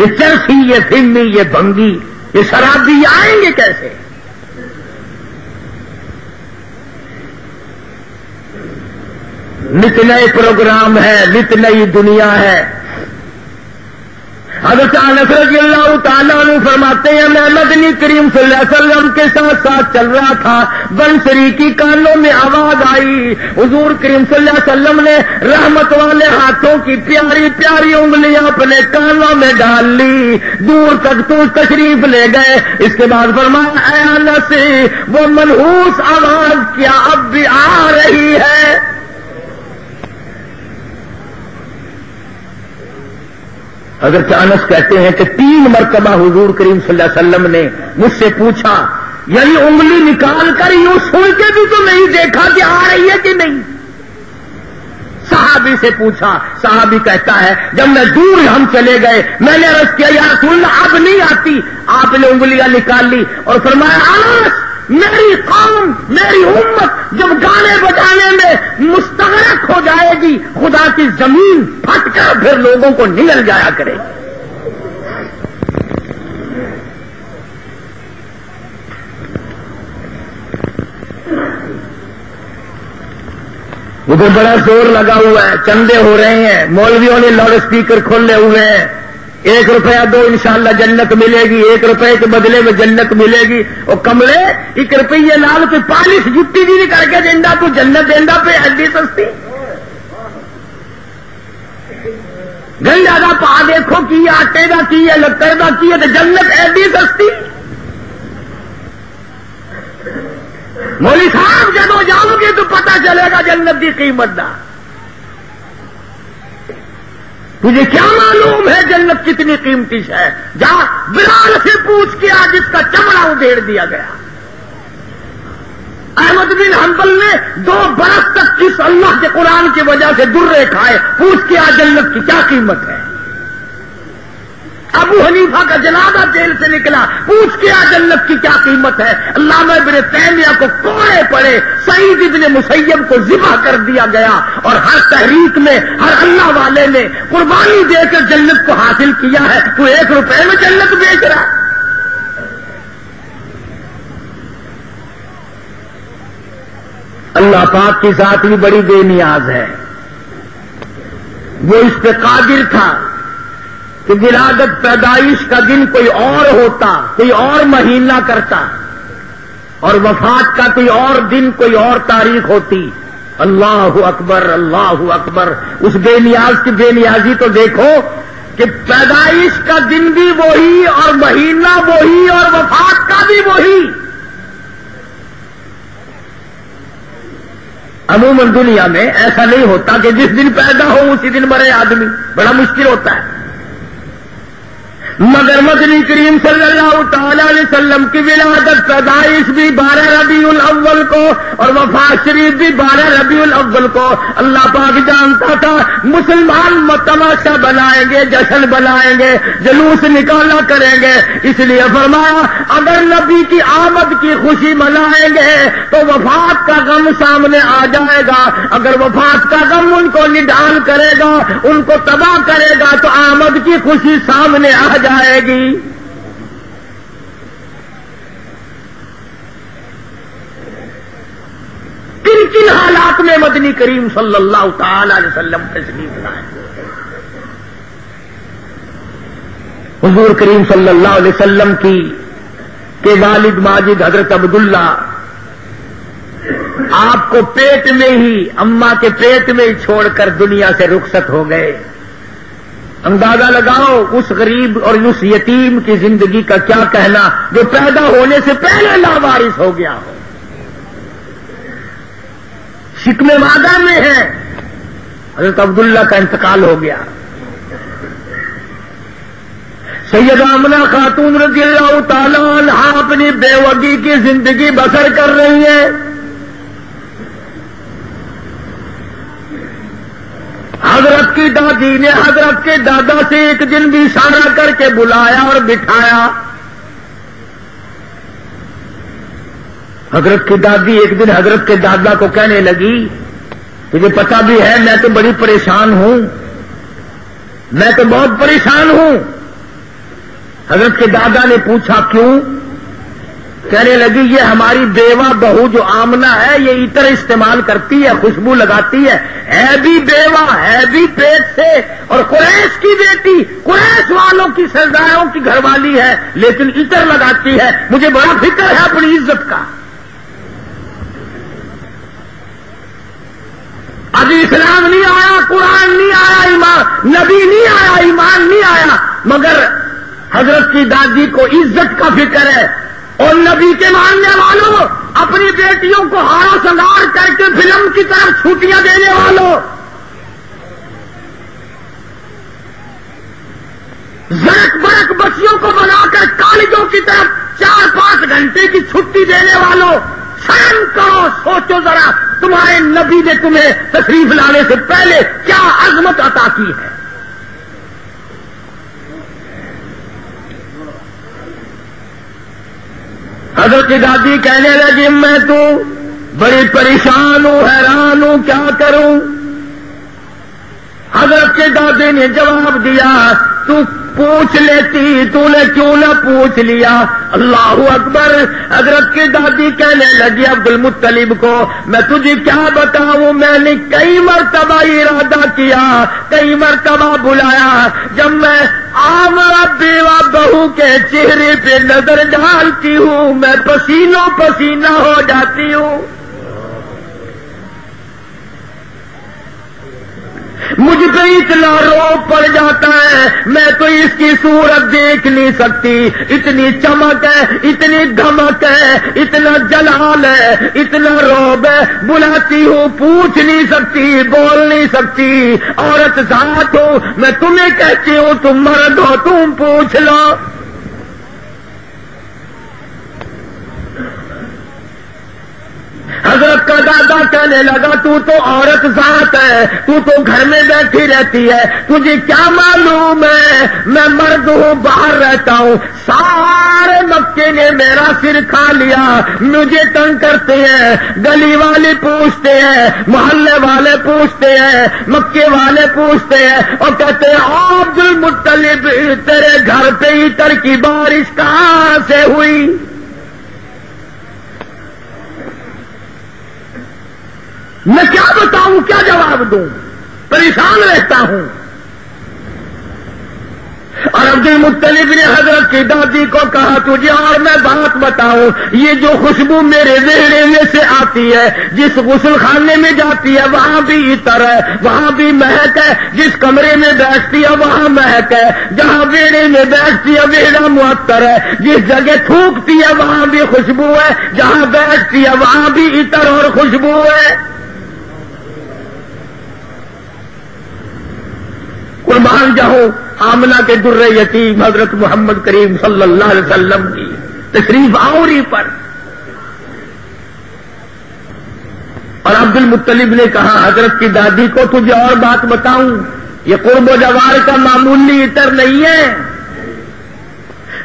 ये चरखी, ये फिल्मी ये भंगी ये शराबी आएँगे कैसे? नित नए प्रोग्राम है, नित नई दुनिया है। हज़रत नसरत अल्लाह फरमाते हैं, मैं मदनी करीम वसल्लम के साथ साथ चल रहा था। बंसरी की कानों में आवाज़ आई। हुजूर करीम वसल्लम ने रहमत वाले हाथों की प्यारी प्यारी उंगलियाँ अपने कानों में डाल ली। दूर तक तो तशरीफ़ ले गए। इसके बाद फरमाया से वो मनहूस आवाज़ क्या अब भी आ रही है? अगर चानस कहते हैं कि तीन मरतबा हजूर करीम वसल्लम ने मुझसे पूछा, यानी उंगली निकाल कर यूँ सुन के भी तो नहीं देखा कि आ रही है कि नहीं। साहबी से पूछा, साहबी कहता है, जब मैं दूर हम चले गए, मैंने अर्ज़ किया यार सुन अब नहीं आती। आपने उंगलियाँ निकाल ली और फरमाया आनस मेरी कौम, मेरी उम्मत जब गाने बजाने में मुस्तरक हो जाएगी, खुदा की ज़मीन फटकर फिर लोगों को निगल जाया करेगी। मुझे बड़ा ज़ोर लगा हुआ है, चंदे हो रहे हैं, मौलवियों ने लाउड स्पीकर खोले हुए हैं। एक रुपया दो इंशाला जन्नत मिलेगी, एक रुपए के बदले में जन्नत मिलेगी। और कमले, एक रुपये लाल कोई पालिश जुट्टी भी नहीं करके देंदा, तू जन्नत देंदा पे, हड्डी सस्ती। गंजा का पा देखो, की आटे का की है लक्कड़ का की है तो जन्नत एडी सस्ती। मोली साहब जब जाओगे तो पता चलेगा जन्नत की कीमत का तुझे क्या मालूम है जन्नत कितनी कीमती है? जा, बिलाल से पूछ के आज इसका चमड़ा उधेड़ दिया गया। अहमद बिन हम्बल ने दो बरस तक किस अल्लाह के कुरान की वजह से दुर्रे खाए पूछ के आज जन्नत की क्या कीमत है? अबू हनीफा का जनादा जेल से निकला। पूछ के आ, जन्नत की क्या कीमत है? अल्लाह इबन तैमिया को कोड़े पड़े। सईद इबन मुसैयब को जिबा कर दिया गया। और हर तहरीक में, हर अल्लाह वाले ने कुर्बानी देकर जन्नत को हासिल किया है। तो एक रुपए में जन्नत बेच रहा अल्लाह पाक की जात भी बड़ी बेनियाज है। वो इस पे कादिर था। कि विरादत पैदाइश का दिन कोई और होता, कोई और महीना करता, और वफात का कोई और दिन, कोई और तारीख होती। अल्लाह अकबर अल्लाह अकबर। उस बेनियाज की बेनियाजी तो देखो कि पैदाइश का दिन भी वही, और महीना वही, और वफात का भी वही। अमूमन दुनिया में ऐसा नहीं होता कि जिस दिन पैदा हो, उसी दिन मरे आदमी। बड़ा मुश्किल होता है। मगर मदनी करीम सल्लल्लाहु अलैहि वसल्लम की विलादत पैदाइश भी बारह रबी अव्वल को और वफा शरीफ भी बारह रबी अव्वल को। अल्लाह पाक जानता था, मुसलमान तमाशा बनाएँगे, जश्न बनाएँगे जुलूस निकाला करेंगे। इसलिए फरमाया, अगर नबी की आमद की खुशी मनाएँगे तो वफात का गम सामने आ जाएगा। अगर वफात का गम उनको निडान करेगा, उनको तबाह करेगा तो आमद की खुशी सामने आ जाएगी। किन किन हालात में मदनी करीम सल्लल्लाहु अलैहि वसल्लम तशरीफ़ लाए हजूर करीम सल्लल्लाहु अलैहि वसल्लम की के वालिद माजिद हज़रत अब्दुल्ला आपको पेट में ही, अम्मा के पेट में ही छोड़कर दुनिया से रुखसत हो गए। अंदाज़ा लगाओ उस गरीब और उस यतीम की ज़िंदगी का क्या कहना, जो पैदा होने से पहले लावारिस हो गया हो। शिकमे वादा में है। हज़रत अब्दुल्ला का इंतकाल हो गया। सैयद आमना खातून रज़ी अल्लाह तला अपनी बेवगी की ज़िंदगी बसर कर रही है। की दादी ने हज़रत के दादा से एक दिन भी इशारा करके बुलाया और बिठाया। हज़रत की दादी एक दिन हज़रत के दादा को कहने लगी, तुझे पता भी है, मैं तो बड़ी परेशान हूँ। मैं तो बहुत परेशान हूँ। हज़रत के दादा ने पूछा, क्यों? कहने लगी, ये हमारी बेवा बहू जो आमना है, ये इतर इस्तेमाल करती है, खुशबू लगाती है। है भी बेवा, है भी पेट से। और कुरैश की बेटी, कुरैश वालों की सरदारों की घरवाली है, लेकिन इतर लगाती है। मुझे बड़ा फ़िक्र है अपनी इज़्ज़त का। अभी इस्लाम नहीं आया, कुरान नहीं आया, ईमान, नबी नहीं आया, ईमान नहीं आया, मगर हज़रत की दादी को इज़्ज़त का फ़िक्र है। और नबी के मानने वालों, अपनी बेटियों को हारा संगार करके फ़िल्म की तरफ़ छुट्टियाँ देने वालों। जरक बरक बच्चियों को बनाकर कॉलेजों की तरफ़ चार पाँच घंटे की छुट्टी देने वालों शर्म करो, सोचो जरा, तुम्हारे नबी ने तुम्हें तशरीफ़ लाने से पहले क्या अजमत अता की है? हज़रत दादी कहने लगी, मैं तू बड़ी परेशान हूँ, हैरान हूँ, क्या करूँ? हज़रत दादी ने जवाब दिया, तू पूछ लेती, तूने क्यों ना पूछ लिया? अल्लाह अकबर, हज़रत की दादी कहने लगी अब्दुल मुत्तलिब को, मैं तुझे क्या बताऊँ? मैंने कई मरतबा इरादा किया, कई मरतबा बुलाया। जब मैं आमरा बेवा बहू के चेहरे पे नज़र डालती हूँ, मैं पसीनों पसीना हो जाती हूँ। मुझ पे इतना रोग पड़ जाता है, मैं तो इसकी सूरत देख नहीं सकती। इतनी चमक है, इतनी धमक है, इतना जलाल है, इतना रोब है। बुलाती हूँ, पूछ नहीं सकती, बोल नहीं सकती। औरत साथ हो, मैं तुम्हें कहती हूँ, तुम मर्द हो, तुम पूछ लो हज़रत का दादा कहने लगा, तू तो औरत जात है, तू तो घर में बैठी रहती है। तुझे क्या मालूम है? मैं मर्द हूँ, बाहर रहता हूँ। सारे मक्के ने मेरा सिर खा लिया। मुझे तंग करते हैं, गली वाले पूछते हैं, मोहल्ले वाले पूछते हैं, मक्के वाले पूछते हैं, और कहते हैं, अब्दुल मुत्तलिब, तेरे घर पे इतर की बारिश कहाँ से हुई? मैं क्या बताऊँ, क्या जवाब दूँ? परेशान रहता हूँ। और अब्दुल मुत्तलिब ने हज़रत की दादी को कहा, तुझे और मैं बात बताऊँ, ये जो खुशबू मेरे वेड़े में से आती है, जिस गुसल खाने में जाती है, वहाँ भी इतर है, वहाँ भी महक है, जिस कमरे में बैठती है, वहाँ महक है, जहाँ वेड़े में बैठती है, वेड़ा मुअत्तर है, जिस जगह थूकती है, वहाँ भी खुशबू है, जहाँ बैठती है, वहाँ भी इतर और खुशबू है। कुर्बान जाओ। आमना के दुर्र यतीम हज़रत मोहम्मद करीम सल्लल्लाहु अलैहि वसल्लम की तशरीफ़ आवरी पर। और अब्दुल मुत्तलिब ने कहा, हज़रत की दादी को तुझे और बात बताऊँ। ये कुर्ब जवार का मामूली इतर नहीं है।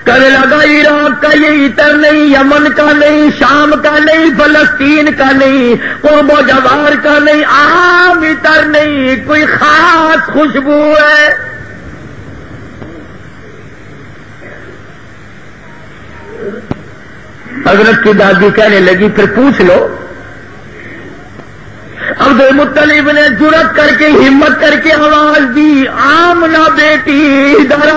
कहने लगा इराक का ये इतर नहीं, यमन का नहीं, शाम का नहीं फलस्तीन का नहीं कुर्बो जवार का नहीं, आम इतर नहीं, कोई खास खुशबू है। हज़रत की दादी कहने लगी, फिर पूछ लो। अब्दुल मुत्तलिब ने जुरत करके, हिम्मत करके आवाज़ दी, आम ना बेटी, इधर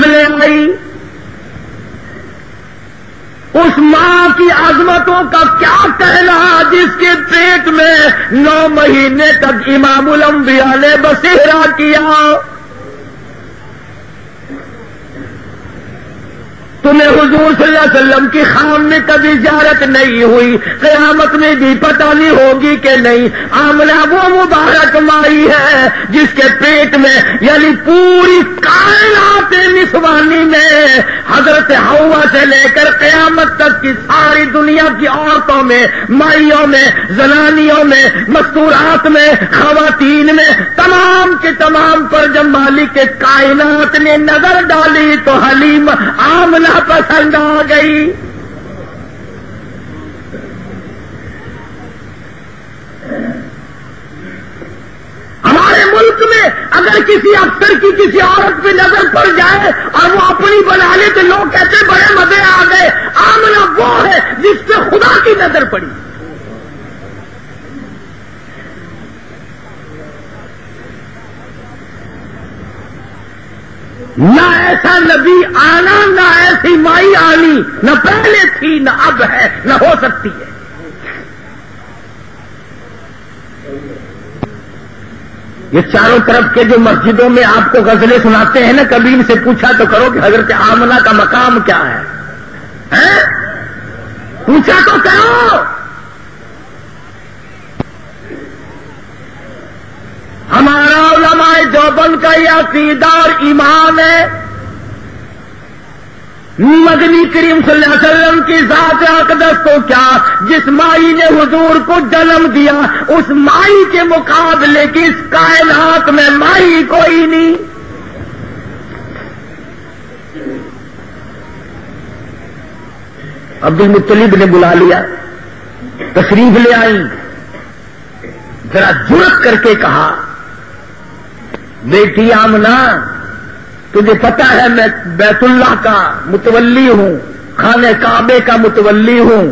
ले आई उस माँ की अजमतों का क्या कहना, जिसके पेट में नौ महीने तक इमामुल अंबिया ने बसेरा किया। तुम्हें हुजूर वसल्लम की खाम में कभी जारत नहीं हुई। कयामत में भी पता नहीं होगी कि नहीं। आमना वो मुबारक माई है जिसके पेट में, यानी पूरी कायनात निस्वानी में, हज़रत हवा से लेकर कयामत तक की सारी दुनिया की औरतों में, माइयों में, जनानियों में, मस्तूरात में खातन में, तमाम के तमाम पर जब मालिक के कायनात ने नज़र डाली तो हलीम आमना पसंद आ गई। हमारे मुल्क में अगर अगर किसी अफसर की किसी औरत पे नज़र पड़ जाए और वो अपनी बना ले तो लोग कहते बड़े मज़े आ गए। आमना वो है जिस पे खुदा की नज़र पड़ी। न ऐसा नबी आना न ऐसी माई आनी न पहले थी न अब है न हो सकती है। ये चारों तरफ़ के जो मस्जिदों में आपको गजलें सुनाते हैं ना कभी इनसे पूछा तो करो कि हज़रत आमना का मकाम क्या है, है? पूछा तो करो हमारा जोबन का यह अकीदा ईमान है। मदनी करीम वसल्लम की जात अकदस तो क्या जिस माई ने हुजूर को जन्म दिया, उस माई के मुकाबले की इस कायनात में माई कोई नहीं। अब्दुल मुतलिब ने बुला लिया, तशरीफ़ ले आई, जरा जुरत करके कहा बेटी आमना। तुझे पता है मैं बैतुल्लाह का मुतवली हूँ, खाने काबे का मुतवली हूँ,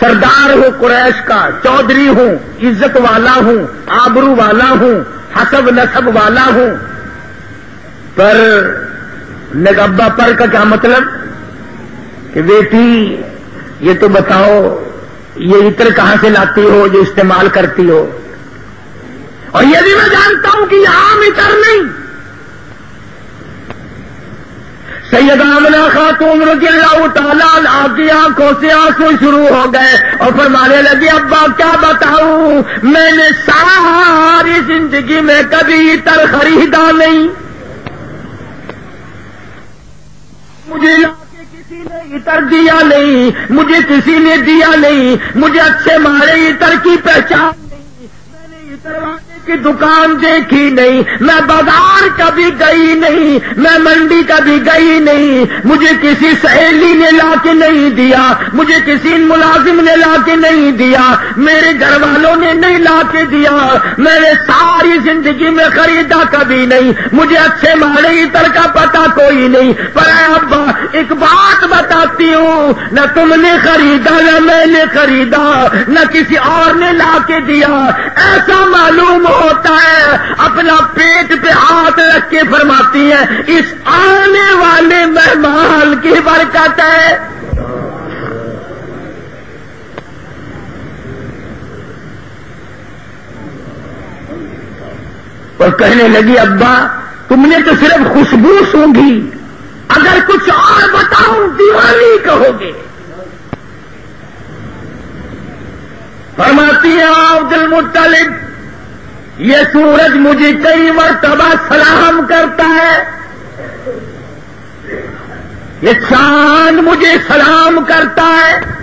सरदार हूँ कुरैश का, चौधरी हूँ, इज़्ज़त वाला हूँ, आबरू वाला हूँ, हसब नसब वाला हूँ। पर नगब्बा पर का क्या मतलब? कि बेटी, ये तो बताओ, ये इत्र कहाँ से लाती हो, जो इस्तेमाल करती हो? और ये भी मैं जानता हूँ कि आम इतर नहीं। सैयद आमना खातून रजील्लाहु ताला आपकी आँखों से आँसू शुरू हो गए और फरमाने लगे, अब्बा, क्या बताऊँ? मैंने सारी ज़िंदगी में कभी इतर खरीदा नहीं। मुझे किसी ने इतर दिया नहीं, मुझे किसी ने दिया नहीं, मुझे अच्छे मारे इतर की पहचान नहीं। मैंने इतर की दुकान देखी नहीं, मैं बाज़ार कभी गई नहीं, मैं मंडी कभी गई नहीं, मुझे किसी सहेली ने लाके नहीं दिया, मुझे किसी मुलाजिम ने लाके नहीं दिया, मेरे घर वालों ने नहीं लाके दिया, मैंने सारी ज़िंदगी में खरीदा कभी नहीं, मुझे अच्छे मारे इतर का पता कोई नहीं, पर अब्बा, एक बात बताती हूँ, न तुमने खरीदा, न मैंने खरीदा, न किसी और ने लाके दिया, ऐसा मालूम होता है, अपना पेट पे हाथ रख के फरमाती है, इस आने वाले मेहमान की बरकत है। और कहने लगी, अब्बा, तुमने तो सिर्फ़ खुशबू सूंघी, अगर कुछ और बताऊँ दीवानी कहोगे। फरमाती है अब्दुल मुत्तलिब। ये सूरज मुझे कई मरतबा सलाम करता है। ये चाँद मुझे सलाम करता है।